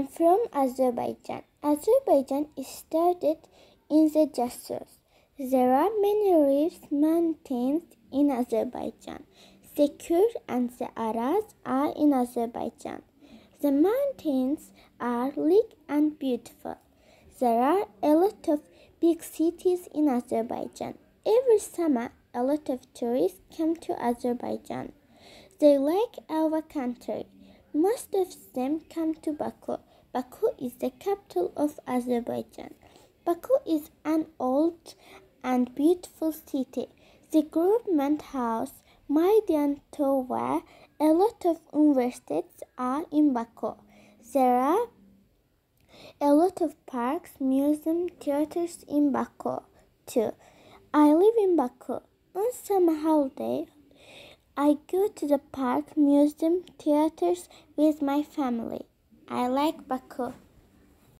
I'm from Azerbaijan. Azerbaijan is started in the Jasus. There are many rivers, mountains in Azerbaijan. The Kur and the are in Azerbaijan. The mountains are big and beautiful. There are a lot of big cities in Azerbaijan. Every summer, a lot of tourists come to Azerbaijan. They like our country. Most of them come to Baku. Baku is the capital of Azerbaijan. Baku is an old and beautiful city. The government house, Maiden Tower, a lot of universities are in Baku. There are a lot of parks, museums, theaters in Baku too. I live in Baku. On summer holiday, I go to the park, museum, theaters with my family. I like Baku.